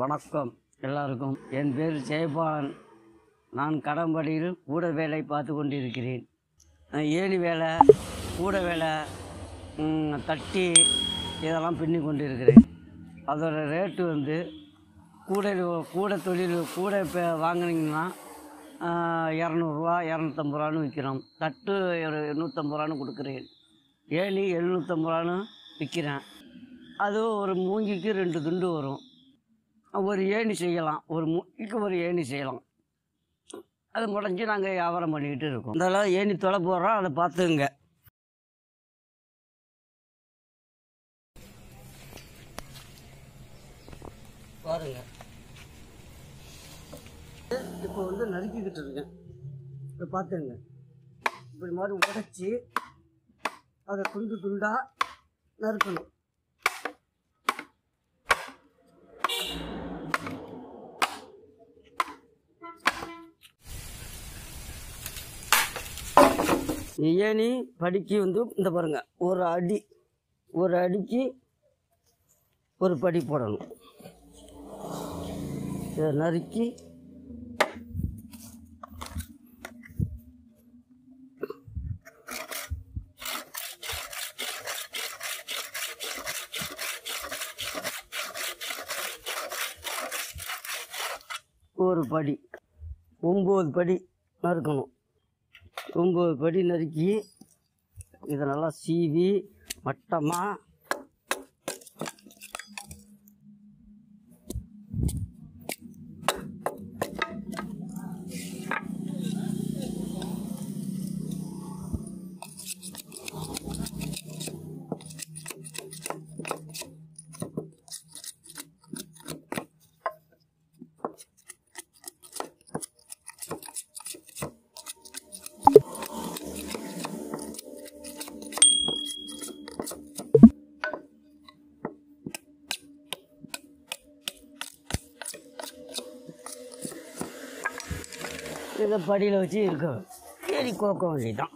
வணக்கம். எல்லாருக்கும் என் பேர் ஜெயபாலன். நான் கடம்படியில் கூட வேலை பார்த்து கொண்டிருக்கிறேன். ஏணி வேலை கூட வேலை தட்டி இதெல்லாம் பின்னி கொண்டிருக்கிறேன். அதோட ரேட்டு வந்து கூட கூட தொழில் கூட இப்போ வாங்கினீங்கன்னா இரநூறுவா இரநூத்தம்பது ரூபான்னு விற்கிறோம் தட்டு ஒரு நூற்றம்பது ரூபான்னு கொடுக்குறேன். ஏணி எழுநூற்றம்பது ரூபான்னு விற்கிறேன் அது ஒரு மூங்கிக்கு ரெண்டு துண்டு வரும். ஒரு ஏணி செய்யலாம். ஒரு மூங்கிக்கு ஒரு ஏணி செய்யலாம். அது முடஞ்சி நாங்கள் வியாபாரம் பண்ணிக்கிட்டு இருக்கோம். அதெல்லாம் ஏணி தொலை போடுறோம். அதை பார்த்துங்க பாருங்க. இப்போ வந்து நறுக்கிக்கிட்டு இருக்கேன். இப்போ பார்த்துங்க இப்படி மாதிரி உடைச்சி அதை துண்டு துண்டாக நறுக்கணும். ஏணி படிக்கு வந்து இந்த பாருங்கள் ஒரு அடி ஒரு அடிக்கு ஒரு படி போடணும். இதை நறுக்கி ஒரு படி ஒம்பது படி நறுக்கணும். ஒம்பது படி நறுக்கி இதை நல்லா சீவி மட்டமாக இதை படியில் வச்சு இருக்க. ஏறி கோக்க வேண்டியதான்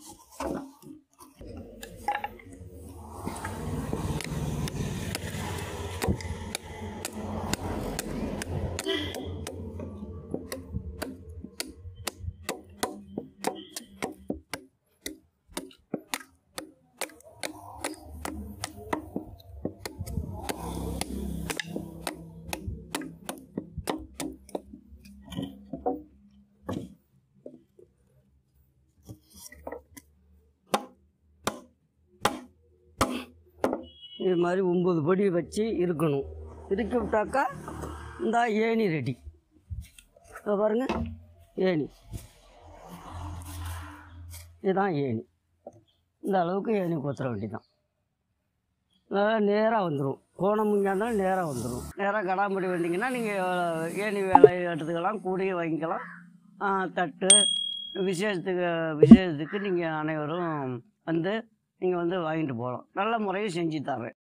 இது மாதிரி ஒம்பது படி வச்சு இருக்கணும். இறுக்கி விட்டாக்கா இந்த ஏணி ரெடி. இதோ பாருங்க ஏணி. இதுதான் ஏணி. இந்த அளவுக்கு ஏணி கொத்துற வேண்டியதான் நல்லா நேராக வந்துடும் கோணம் இருந்தாலும் நேராக வந்துடும் நேராக கடாம்படி வந்தீங்கன்னா நீங்கள் ஏணி வேலை எடுத்துக்கலாம் கூடையே வாங்கிக்கலாம். தட்டு விசேஷத்துக்கு விசேஷத்துக்கு நீங்கள் அனைவரும் வந்து நீங்கள் வந்து வாங்கிட்டு போகலாம். நல்ல முறையில் செஞ்சு தரேன்.